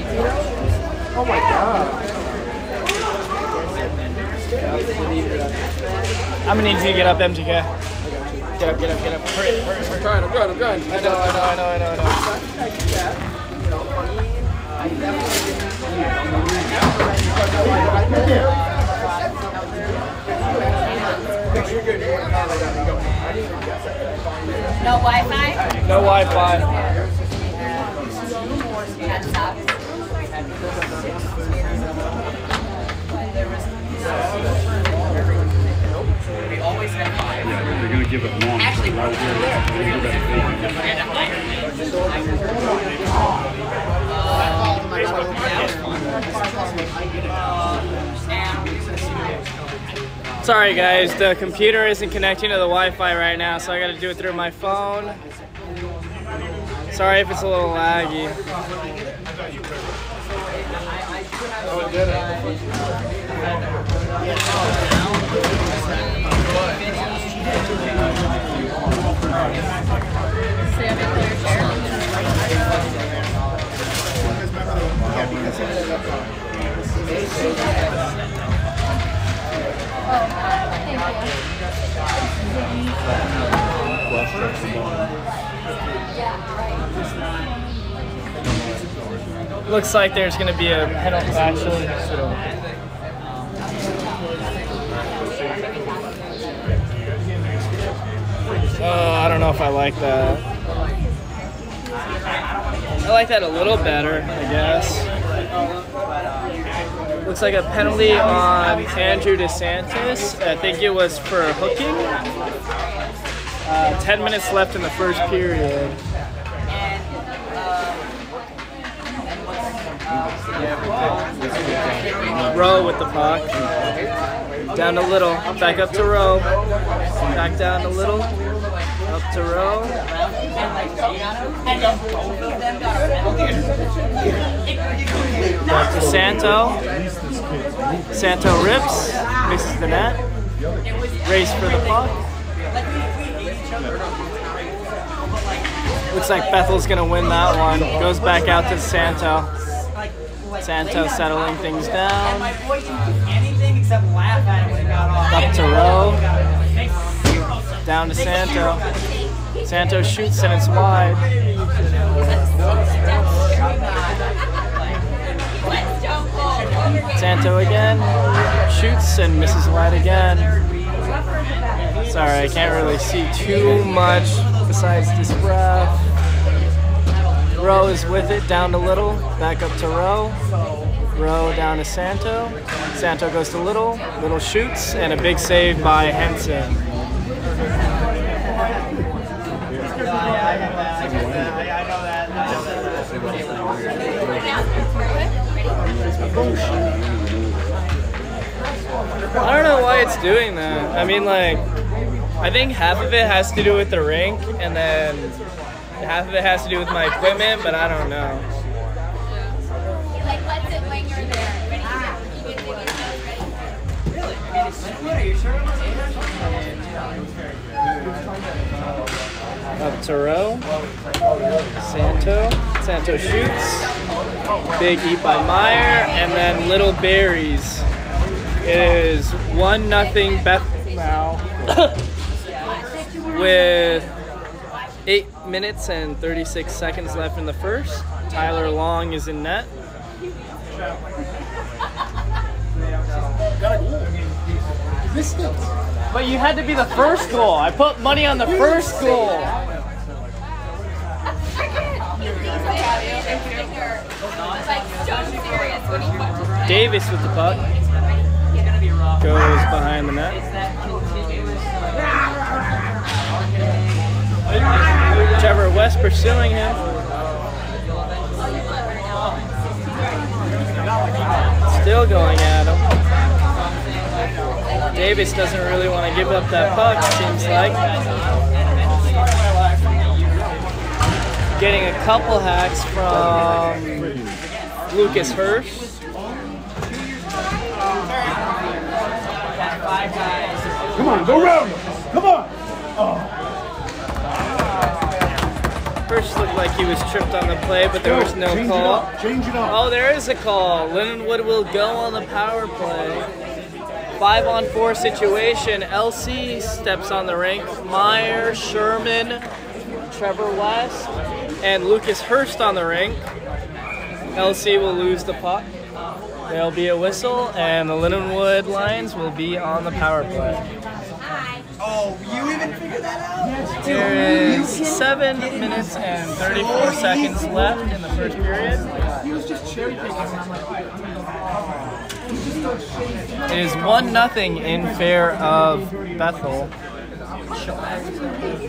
Oh my god. I'm gonna need you to get up, MGK. Get up, get up, get up. Hurry, hurry, hurry. I'm trying, I'm trying, I'm trying. I know, I know, I know, I know, I know. No Wi-Fi? No Wi-Fi. Yeah, they're gonna give it here. Sorry guys, the computer isn't connecting to the Wi-Fi right now, so I gotta do it through my phone. Sorry if it's a little laggy. Yeah, right. Looks like there's gonna be a penalty actually. Oh, I don't know if I like that. I like that a little better, I guess. Looks like a penalty on Andrew DeSantis. I think it was for hooking. Uh, 10 minutes left in the first period. Rowe with the puck. Down to little. Back up to Rowe. Back down to little. Up to Rowe. Back to Santo. Santo rips. Misses the net. Race for the puck. Looks like Bethel's gonna win that one. Goes back out to Santo. Santo settling things down. My boys didn't do anything except laugh at it when it got off. Up to Rowe. Down to Santo. Santo shoots and it's wide. Santo again. Shoots and misses wide again. Sorry, I can't really see too much besides this graph. Rowe is with it, down to little, back up to Rowe. Rowe down to Santo. Santo goes to little, little shoots, and a big save by Henson. I don't know why it's doing that. I mean, like, I think half of it has to do with the rink, and then half of it has to do with my equipment, but I don't know. Like, what's it when you're there? Ready to you get the get ready? Up to Rowe. Santo. Santo shoots. Big eat by Meyer, and then Little buries. It is one nothing Beth now with minutes and 36 seconds left in the first. Tyler Long is in net. But you had to be the first goal. I put money on the first goal. Davis with the puck. Goes behind the net. Pursuing him. Still going at him. Davis doesn't really want to give up that puck, seems like. Getting a couple hacks from Lucas Hurst. Come on, go round. Come on. Oh. First looked like he was tripped on the play, but there was no Change it call. up. Change it up. Oh, there is a call. Lindenwood will go on the power play. Five on four situation. LC steps on the rink. Meyer, Sherman, Trevor West, and Lucas Hurst on the rink. LC will lose the puck. There'll be a whistle, and the Lindenwood Lions will be on the power play. Hi. Oh, you even figured that out? There is seven minutes and 34 seconds left in the first period. It is one nothing in favor of Bethel.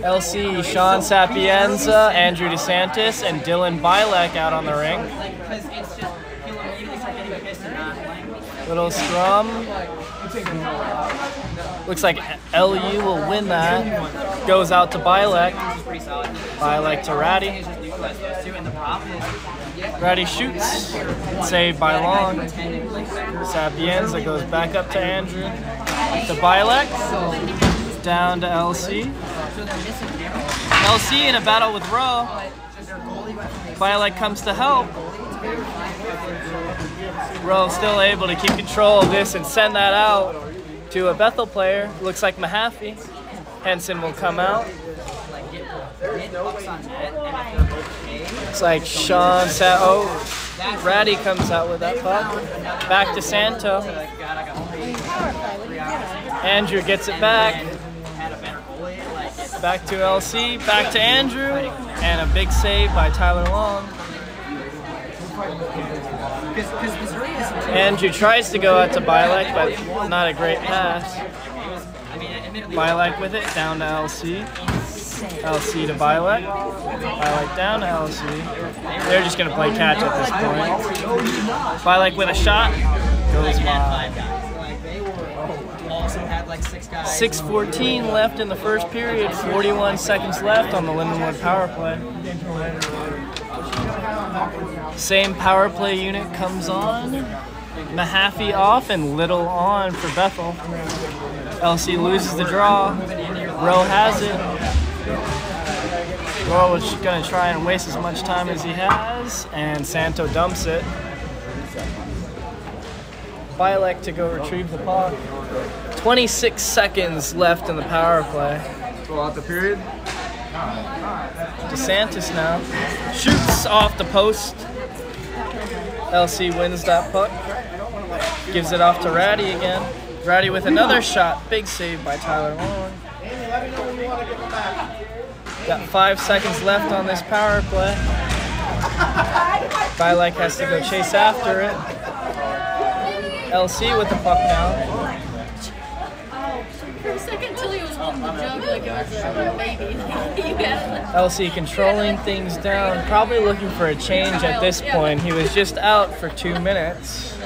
LC, Sean Sapienza, Andrew DeSantis, and Dylan Bilek out on the ring. Like, because it's just, he'll immediately start getting pissed and not playing. Little scrum. Looks like LU will win that. Goes out to Bilek. Bilek to Ratty. Ratty shoots. Saved by Long. Sapienza goes back up to Andrew. To Bilek. Down to LC. LC in a battle with Rowe. Bilek comes to help. Rowe still able to keep control of this and send that out to a Bethel player. Looks like Mahaffey. Henson will come out. Looks like Sean Sa- Oh, Ratty comes out with that puck. Back to Santo. Andrew gets it back. It's Back to LC. Back to Andrew. And a big save by Tyler Long. Because Missouri is Andrew tries to go out to Bilek, but not a great pass. Bilek with it, down to LC. LC to Bilek. Bilek down to LC. They're just going to play catch at this point. Bilek with a shot. Goes wide. five guys. Like, they were also had like six guys. 6.14 left in the first period, 41 seconds left on the Lindenwood power play. Same power play unit comes on. Mahaffey off and Little on for Bethel. LC loses the draw. Rowe has it. Rowe is going to try and waste as much time as he has, and Santo dumps it. Bilek to go retrieve the puck. 26 seconds left in the power play. Go out the period. DeSantis now shoots off the post. LC wins that puck. Gives it off to Ratty again. Ratty with another shot. Big save by Tyler Long. Got five seconds left on this power play. Bilek has to go chase after it. LC with the puck now. For a second, Tilly was holding the jug like it was a baby. LC controlling things down, probably looking for a change at this point. He was just out for two minutes.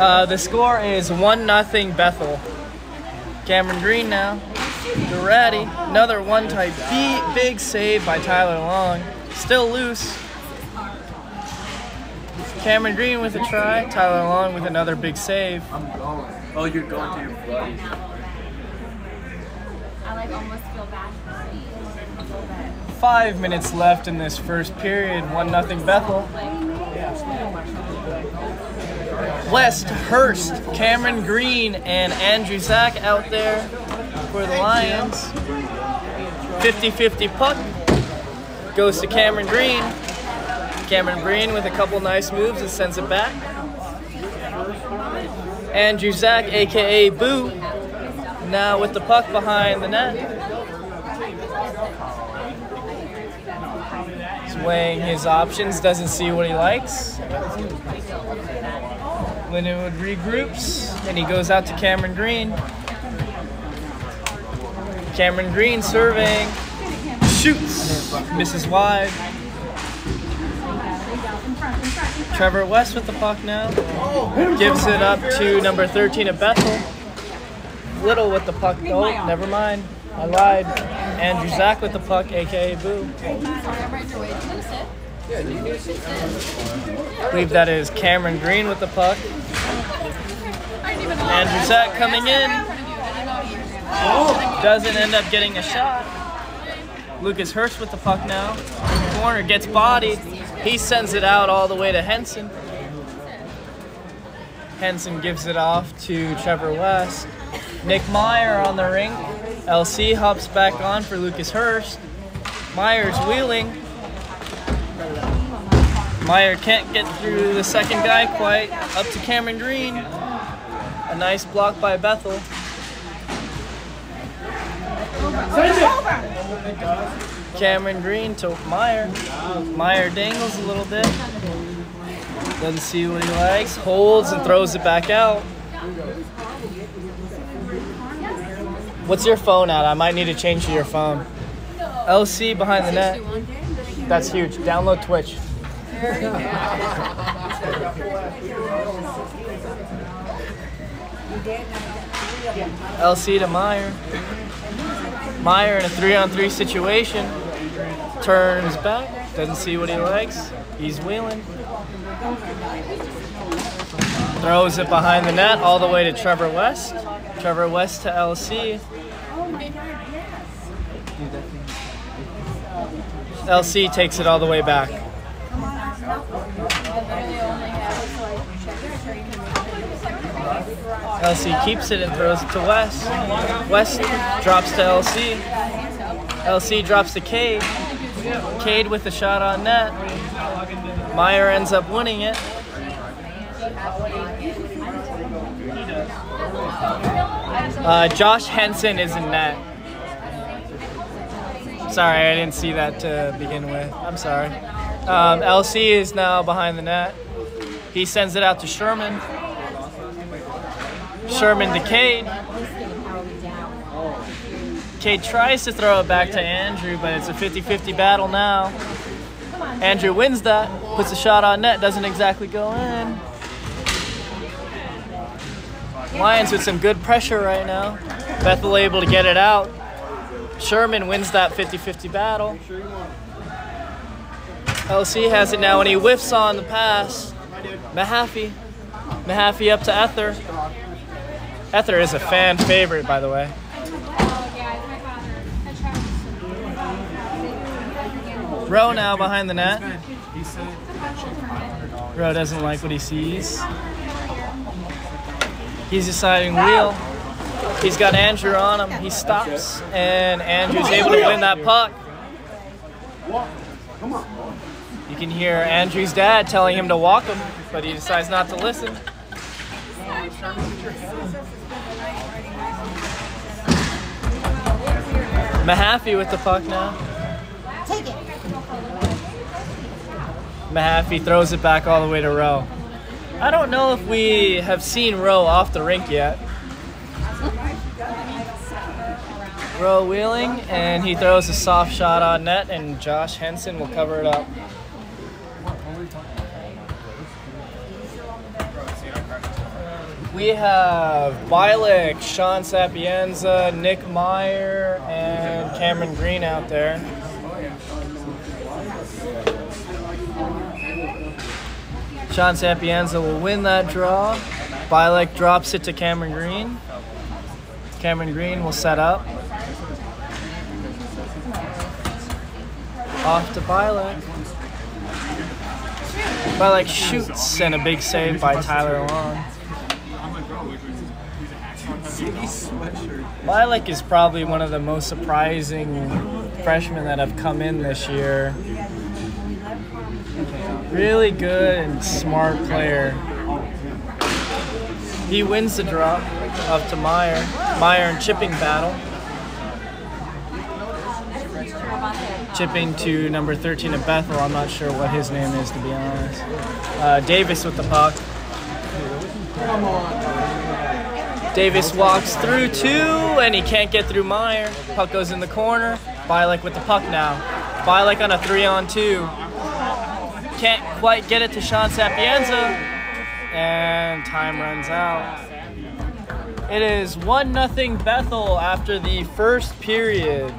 Uh, the score is 1 0 Bethel. Cameron Green now. Durati, another one type B, big save by Tyler Long. Still loose. Cameron Green with a try, Tyler Long with another big save. Oh, you're going to your buddies. I like almost feel bad for you. A little bit. Five minutes left in this first period, 1 0 Bethel. West, Hurst, Cameron Green, and Andrew Zach out there for the Lions. 50 50 puck goes to Cameron Green. Cameron Green with a couple nice moves and sends it back. Andrew Zach, aka Boo, now with the puck behind the net. He's weighing his options, doesn't see what he likes. Lindenwood regroups, and he goes out to Cameron Green. Cameron Green serving, shoots, misses wide. Trevor West with the puck now, gives it up to number 13 of Bethel. Little with the puck, though, never mind, I lied. Andrew Zach with the puck, aka Boo. I believe that is Cameron Green with the puck. Andrew Zach coming in. Doesn't end up getting a shot. Lucas Hurst with the puck now. Corner gets bodied. He sends it out all the way to Henson. Henson gives it off to Trevor West. Nick Meyer on the rink. LC hops back on for Lucas Hurst. Meyer's wheeling. Meyer can't get through the second guy quite. Up to Cameron Green. A nice block by Bethel. Cameron Green to Meyer. Meyer dangles a little bit. Doesn't see what he likes. Holds and throws it back out. What's your phone at? I might need to change to your phone. LC behind the net. That's huge. Download Twitch. LC to Meyer. Meyer in a three on three situation. Turns back. Doesn't see what he likes. He's wheeling. Throws it behind the net all the way to Trevor West. Trevor West to LC. LC takes it all the way back. LC keeps it and throws it to West. West drops to LC. LC drops to Cade. Cade with the shot on net. Meyer ends up winning it. Uh, Josh Henson is in net. Sorry, I didn't see that to begin with. I'm sorry. Um, LC is now behind the net. He sends it out to Sherman. Sherman to Cade. Cade tries to throw it back to Andrew, but it's a 50 50 battle now. Andrew wins that, puts a shot on net, doesn't exactly go in. Lions with some good pressure right now. Bethel able to get it out. Sherman wins that 50 50 battle. LC has it now and he whiffs on the pass. Mahaffey. Mahaffey up to Ether. Ether is a fan favorite, by the way. Rowe now behind the net. Rowe doesn't like what he sees. He's deciding wheel. He's got Andrew on him. He stops, and Andrew's able to win that puck. You can hear Andrew's dad telling him to walk him, but he decides not to listen. Mahaffey with the puck now. Take it. Mahaffey throws it back all the way to Rowe. I don't know if we have seen Rowe off the rink yet. Rowe wheeling, and he throws a soft shot on net, and Josh Henson will cover it up. We have Bialik, Sean Sapienza, Nick Meyer, and Cameron Green out there. Sean Sapienza will win that draw. Bialik drops it to Cameron Green. Cameron Green will set up. Off to Bialik. Bialik shoots and a big save by Tyler Long. Bialik is probably one of the most surprising freshmen that have come in this year. Really good and smart player. He wins the drop up to Meyer. Meyer and chipping battle. Chipping to number 13 of Bethel. I'm not sure what his name is to be honest. Uh, Davis with the puck. Davis walks through two and he can't get through Meyer. Puck goes in the corner. Bialik with the puck now. Bialik on a three on two can't quite get it to Sean Sapienza, and time runs out. It is 1 0 Bethel after the first period.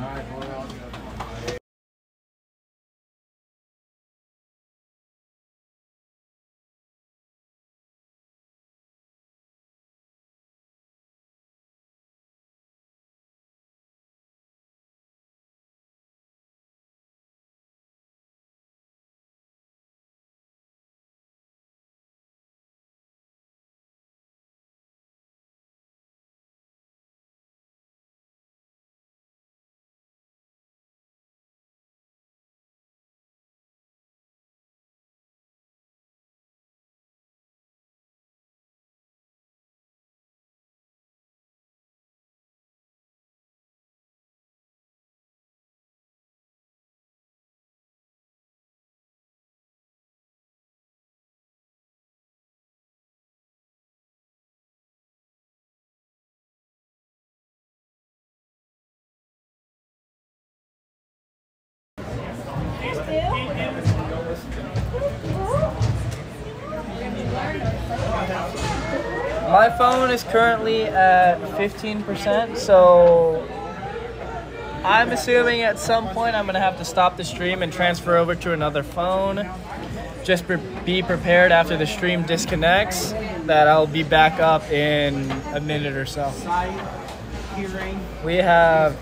My phone is currently at 15%, so I'm assuming at some point I'm going to have to stop the stream and transfer over to another phone. Just be prepared after the stream disconnects that I'll be back up in a minute or so. We have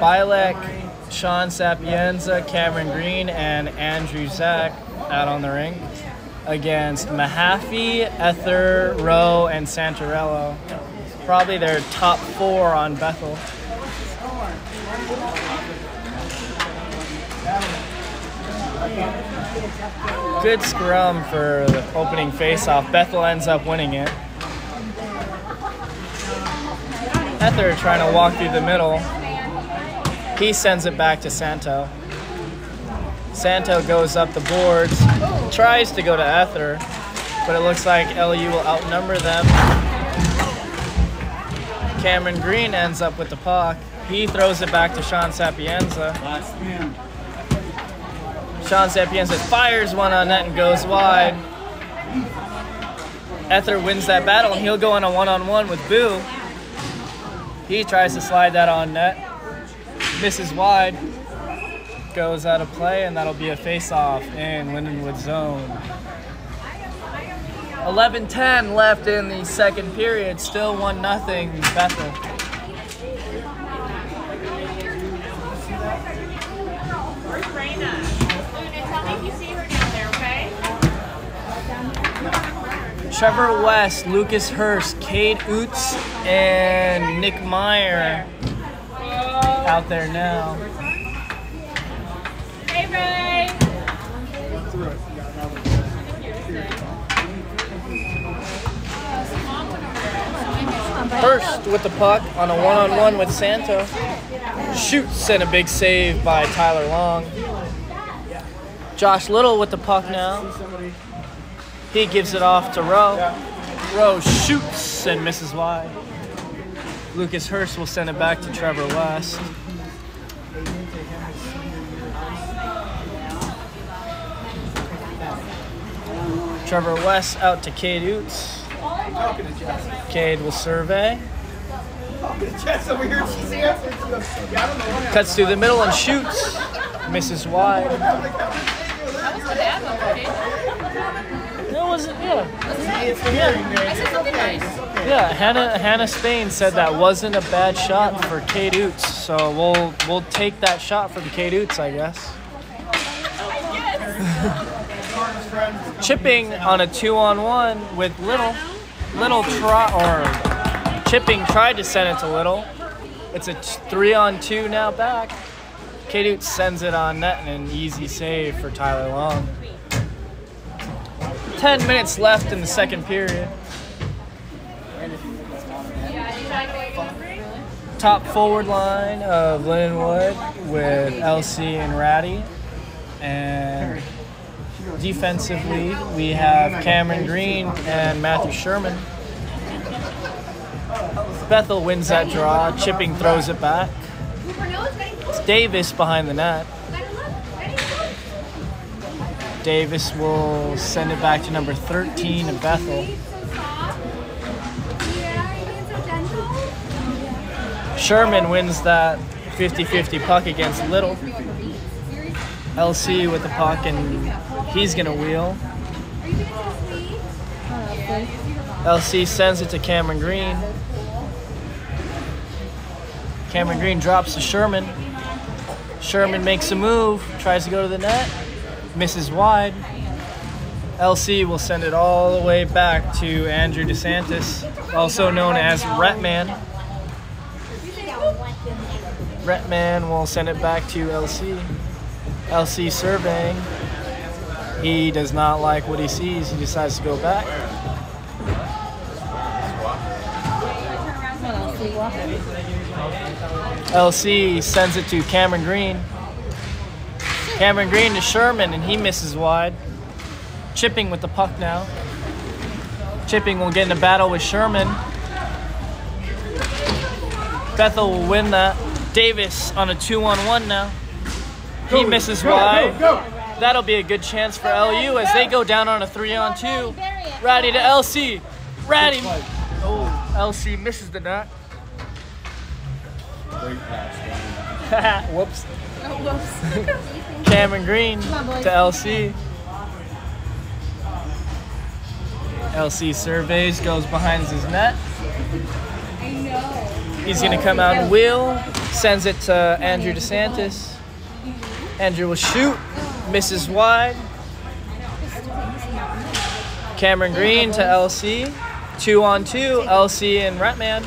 Bilek, Sean Sapienza, Cameron Green, and Andrew Zach out on the ring against Mahaffey, Ether, Rowe, and Santarello. Probably their top four on Bethel. Good scrum for the opening face-off. Bethel ends up winning it. Ether trying to walk through the middle. He sends it back to Santo. Santo goes up the boards, tries to go to Ether, but it looks like LU will outnumber them. Cameron Green ends up with the puck. He throws it back to Sean Sapienza. Sean Sapienza fires one on net and goes wide. Ether wins that battle and he'll go on a one-on-one with Boo. He tries to slide that on net. Misses wide. Goes out of play and that'll be a face-off in Lindenwood zone. 11-10 left in the second period. Still 1-0 Bethel. Trevor West, Lucas Hurst, Cade Oots, and Nick Meyer out there now. Ray. Hurst with the puck on a one-on-one with Santo. Shoots and a big save by Tyler Long. Josh Little with the puck now. He gives it off to Rowe. Rowe shoots and misses wide. Lucas Hurst will send it back to Trevor West. Trevor West out to Cade Oots. Cade will survey. Cuts through the middle and shoots. Misses wide. That wasn't, yeah. Yeah, Hannah Hannah Spain said that wasn't a bad shot for Cade Oots, so we'll we'll take that shot from Cade Oots, I guess. Chipping on a two-on-one with Little. Little try or Chipping tried to send it to Little. It's a three-on-two now back. Oots sends it on net and an easy save for Tyler Long. 10 minutes left in the second period. Top forward line of Linwood with LC and Ratty. And defensively, we have Cameron Green and Matthew Sherman. Bethel wins that draw. Chipping throws it back. It's Davis behind the net. Davis will send it back to number 13 of Bethel. Sherman wins that 50-50 puck against Little. LC with the puck and he's gonna wheel. LC sends it to Cameron Green. Cameron Green drops to Sherman. Sherman makes a move, tries to go to the net, misses wide. LC will send it all the way back to Andrew DeSantis, also known as Retman. Retman will send it back to LC. LC surveying. He does not like what he sees. He decides to go back. LC sends it to Cameron Green. Cameron Green to Sherman, and he misses wide. Chipping with the puck now. Chipping will get in a battle with Sherman. Bethel will win that. Davis on a two on one now. He misses wide. That'll be a good chance for LU as they go down on a three on two. Ratty to LC. Ratty. Oh, LC misses the net. Great pass. Whoops. Whoops. Cameron Green to LC. LC surveys, goes behind his net. He's gonna come out and wheel, sends it to Andrew DeSantis. Andrew will shoot, misses wide. Cameron Green to LC. Two on two, LC and Ratman.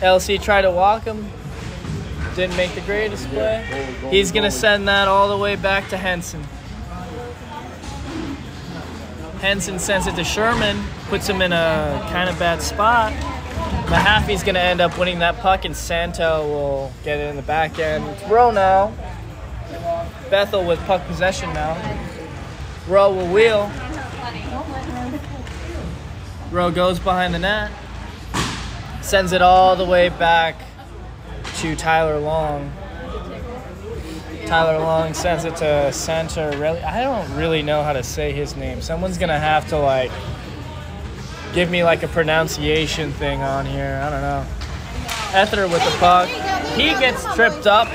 LC tried to walk him. Didn't make the greatest play. He's gonna send that all the way back to Henson. Henson sends it to Sherman, puts him in a kind of bad spot. Mahaffey's gonna end up winning that puck, and Santo will get it in the back end. It's now. Bethel with puck possession now. Rowe will wheel. Rowe goes behind the net sends it all the way back to Tyler Long. Tyler Long sends it to Santarello. I don't really know how to say his name. Someone's gonna have to like give me like a pronunciation thing on here. I don't know. Ether with the puck. He gets tripped up,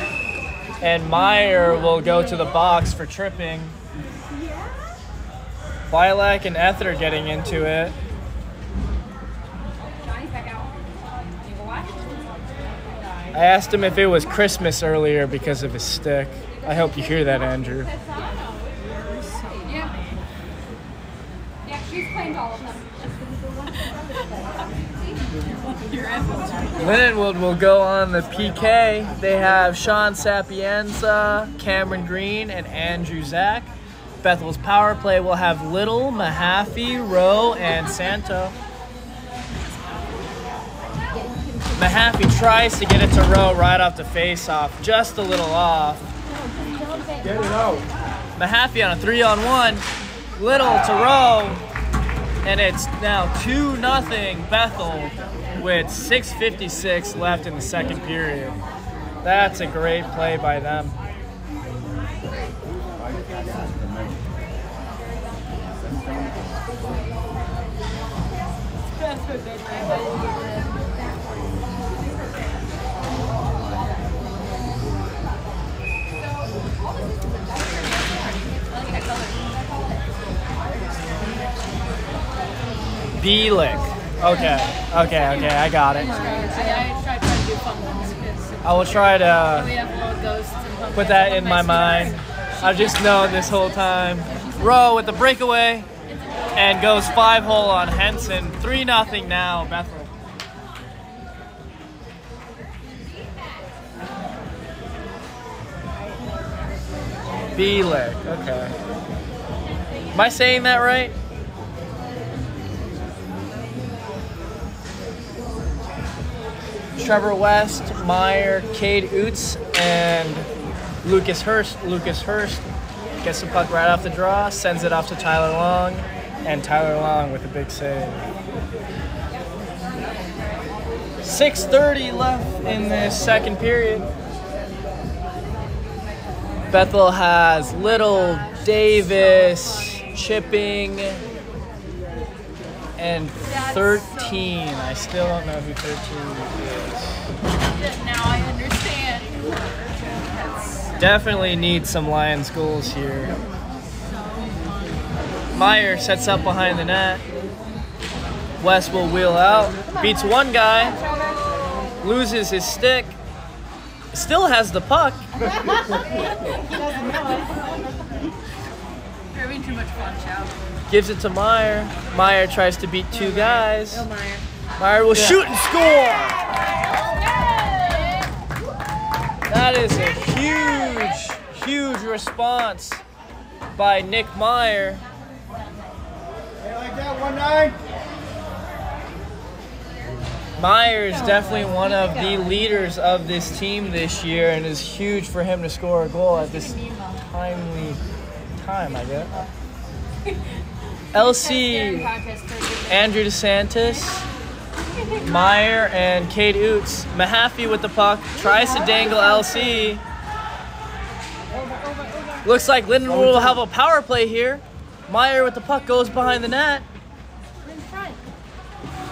and Meyer will go to the box for tripping. Bilak and Ether getting into it. Johnny's back out. You go watch? I asked him if it was Christmas earlier because of his stick. I hope you hear that, Andrew. Yeah. Yeah, she's claimed all of them. Lindenwood will go on the PK. They have Sean Sapienza, Cameron Green, and Andrew Zach. Bethel's power play will have Little, Mahaffey, Rowe, and Santo. Mahaffey tries to get it to Rowe right off the face-off, just a little off. Get it out. Mahaffey on a three on one. Little to Rowe. And it's now 2 nothing Bethel with 6.56 left in the second period. That's a great play by them. Bielik. Okay, okay, okay, I got it. I, I I will try to put that in my mind. I've just known this whole time. Rowe with the breakaway and goes five hole on Henson. 3 nothing now, Bethel. Bielik, okay. Am I saying that right? Trevor West, Meyer, Cade Oots, and Lucas Hurst. Lucas Hurst gets the puck right off the draw, sends it off to Tyler Long, and Tyler Long with a big save. 6.30 left in this second period. Bethel has Little, Davis, Chipping, and 13. I still don't know who 13 is. Now I understand. Definitely need some Lions goals here. Meyer sets up behind the net. West will wheel out, beats one guy, loses his stick, still has the puck. You're having too much fun, Chow. Gives it to Meyer. Meyer tries to beat two guys. Go, Meyer. Meyer will shoot and score. That is a huge, huge response by Nick Meyer. like that, one nine. Meyer is definitely one of the leaders of this team this year, and it's huge for him to score a goal at this timely time, I guess. LC, Andrew DeSantis, Meyer, and Cade Oots. Mahaffey with the puck tries to dangle LC. Looks like Linden will have a power play here. Meyer with the puck goes behind the net.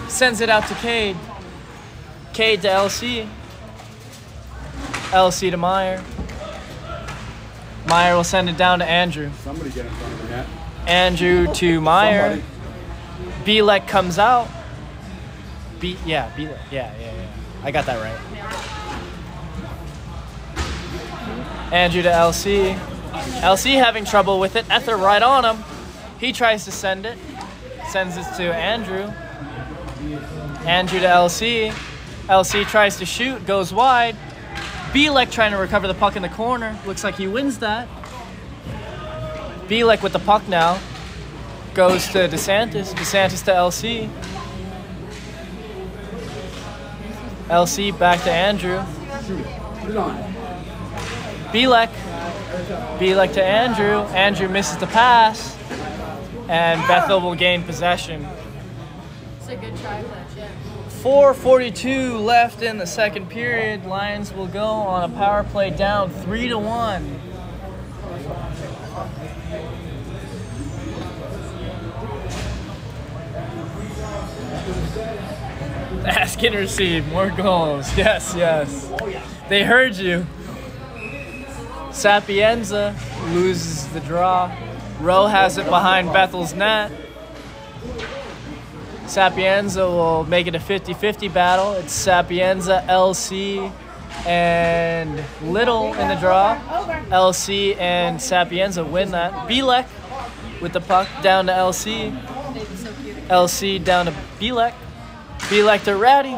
Sends it out to Cade. Cade to LC. LC to Meyer. Meyer will send it down to Andrew. Somebody get in front of the net. Andrew to Meyer. Bielek comes out. B yeah, Bielek. Yeah, yeah, yeah. I got that right. Andrew to LC. LC having trouble with it. Ether right on him. He tries to send it. Sends it to Andrew. Andrew to LC. LC tries to shoot, goes wide. Bielek trying to recover the puck in the corner. Looks like he wins that. Bielek with the puck now goes to DeSantis. DeSantis to LC. LC back to Andrew. Put it on. Bielek. Bielek to Andrew. Andrew misses the pass. And Bethel will gain possession. It's a good try, Fletch. Yeah. 442 left in the second period. Lions will go on a power play down 3 to 1. Ask and receive more goals. Yes, yes. They heard you. Sapienza loses the draw. Rowe has it behind Bethel's net. Sapienza will make it a 50-50 battle. It's Sapienza, LC, and Little in the draw. LC and Sapienza win that. Bielek with the puck down to LC. LC down to Bielek. Bielek to Ratty.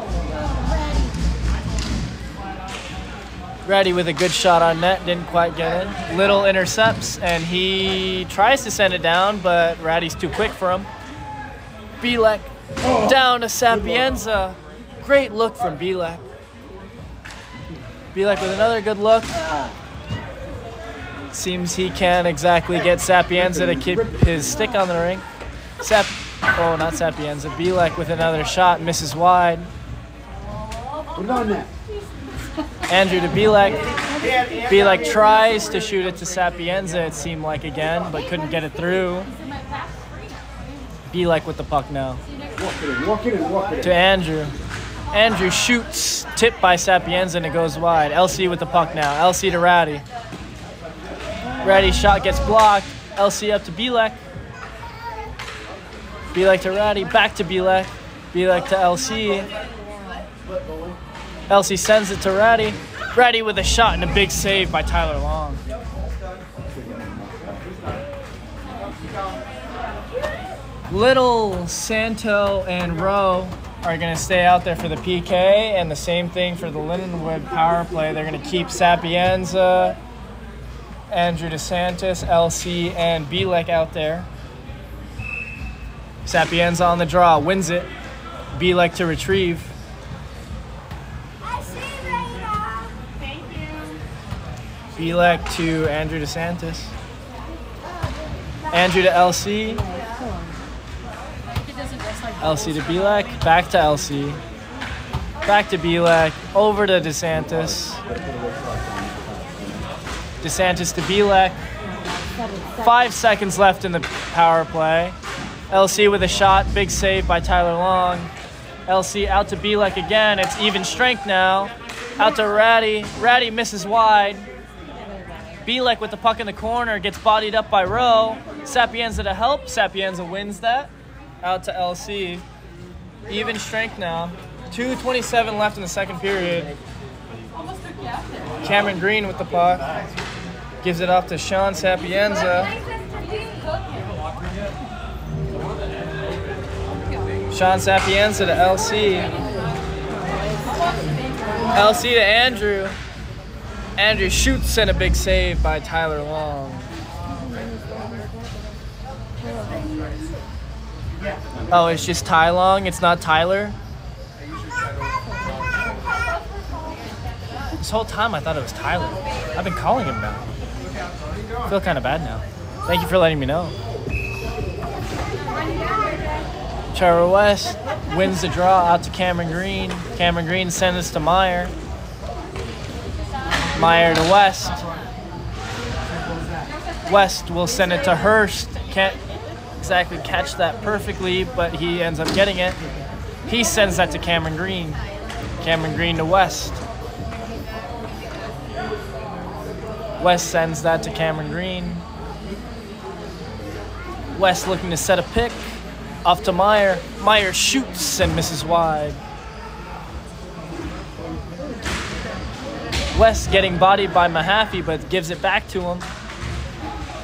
Ratty with a good shot on net, didn't quite get in. Little intercepts, and he tries to send it down, but Ratty's too quick for him. Bielek down to Sapienza. Great look from Bielek. Bielek with another good look. Seems he can't exactly get Sapienza to keep his stick on the ring. Sap, oh, not Sapienza. Bielek with another shot, misses wide. It on net. Andrew to Bielek. Bielek tries to shoot it to Sapienza, it seemed like again, but couldn't get it through. Bielek with the puck now. To Andrew. Andrew shoots, tipped by Sapienza, and it goes wide. LC with the puck now. LC to Ratty. Ratty's shot gets blocked. LC up to Bielek. Bielek to Ratty. Back to Bielek. Bielek to LC. LC sends it to Ratty. Ratty with a shot and a big save by Tyler Long. Little, Santo, and Rowe are going to stay out there for the PK, and the same thing for the Lindenwood power play. They're going to keep Sapienza, Andrew DeSantis, LC, and Bielek out there. Sapienza on the draw, wins it. Bielek to retrieve. Bielek to Andrew DeSantis. Andrew to LC. It doesn't dress like LC to Bielek, back to LC, back to Bielek, over to DeSantis. DeSantis to Bielek. Five seconds left in the power play. LC with a shot, big save by Tyler Long. LC out to Bielek again. It's even strength now. Out to Ratty. Ratty misses wide. Bielek with the puck in the corner gets bodied up by Rowe. Sapienza to help. Sapienza wins that. Out to LC. Even strength now. 2.27 left in the second period. Cameron Green with the puck. Gives it off to Sean Sapienza. Sean Sapienza to LC. LC to Andrew. Andrew shoots and a big save by Tyler Long. Oh, it's just Ty Long. It's not Tyler. This whole time I thought it was Tyler. I've been calling him now. I feel kind of bad now. Thank you for letting me know. Trevor West wins the draw out to Cameron Green. Cameron Green sends to Meyer. Meyer to West. West will send it to Hurst. Can't exactly catch that perfectly, but he ends up getting it. He sends that to Cameron Green. Cameron Green to West. West sends that to Cameron Green. West looking to set a pick. Off to Meyer. Meyer shoots and misses wide. West getting bodied by Mahaffey, but gives it back to him.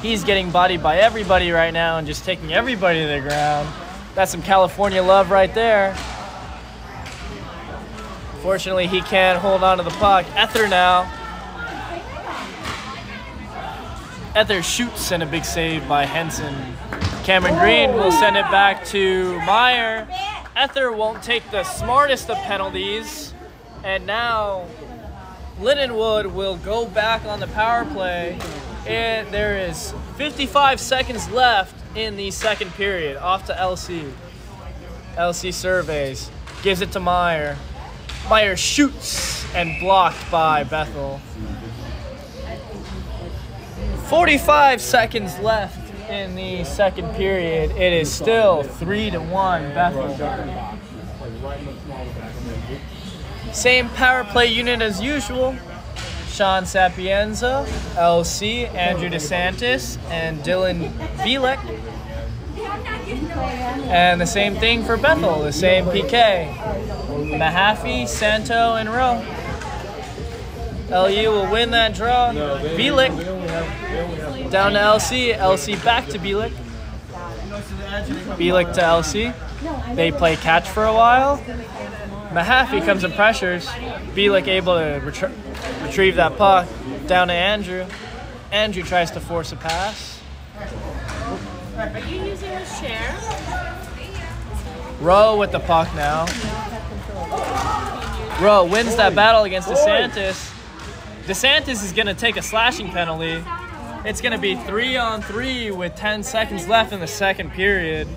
He's getting bodied by everybody right now and just taking everybody to the ground. That's some California love right there. Fortunately, he can't hold on to the puck. Ether now. Ether shoots and a big save by Henson. Cameron Green will send it back to Meyer. Ether won't take the smartest of penalties. And now Lindenwood will go back on the power play. And there is 55 seconds left in the second period. Off to LC. LC surveys. Gives it to Meyer. Meyer shoots and blocked by Bethel. 45 seconds left in the second period. It is still 3 to 1 Bethel. Same power play unit as usual. Sean Sapienza, LC, Andrew DeSantis, and Dylan Bielek. And the same thing for Bethel, the same PK. Mahaffey, Santo, and Rowe. LU will win that draw. Bielek down to LC. LC back to Bielek. Bielek to LC. They play catch for a while. Mahaffey comes and pressures. Bielek able to retrie- retrieve that puck down to Andrew. Andrew tries to force a pass. Are you using this chair? Rowe with the puck now. Rowe wins that battle against DeSantis. DeSantis is going to take a slashing penalty. It's going to be three on three with 10 seconds left in the second period.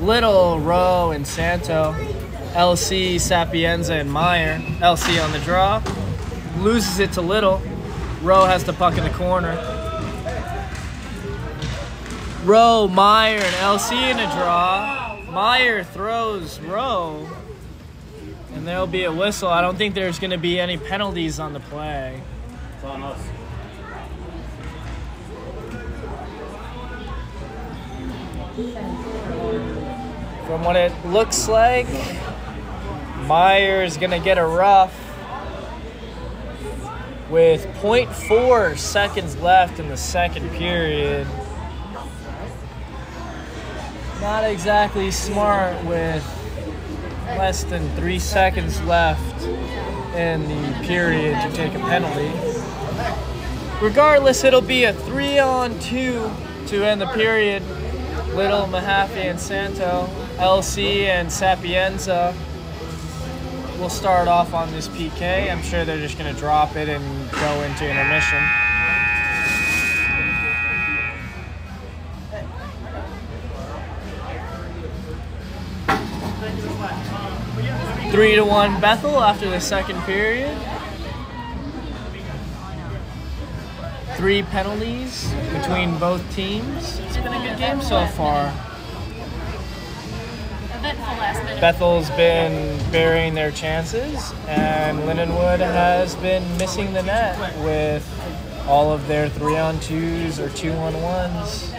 Little, Rowe, and Santo. LC, Sapienza, and Meyer. LC on the draw. Loses it to Little. Rowe has the puck in the corner. Rowe, Meyer, and LC in a draw. Meyer throws Rowe. And there'll be a whistle. I don't think there's going to be any penalties on the play. It's on us. From what it looks like, Meyer's gonna get a rough with 0.4 seconds left in the second period. Not exactly smart with less than three seconds left in the period to take a penalty. Regardless, it'll be a three on two to end the period. Little, Mahaffey, and Santo, LC, and Sapienza will start off on this PK. I'm sure they're just going to drop it and go into intermission. Three to one Bethel after the second period. Three penalties between both teams. It's been a good game so far. Bethel's been burying their chances, and Lindenwood has been missing the net with all of their three on twos or two on ones.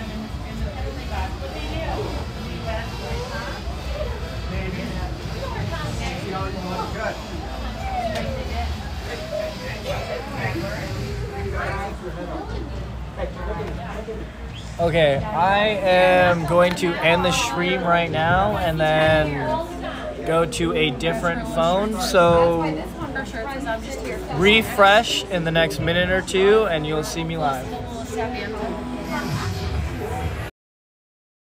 Okay, I am going to end the stream right now and then go to a different phone. So refresh in the next minute or two and you'll see me live.